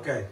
Okay.